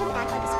continuar com a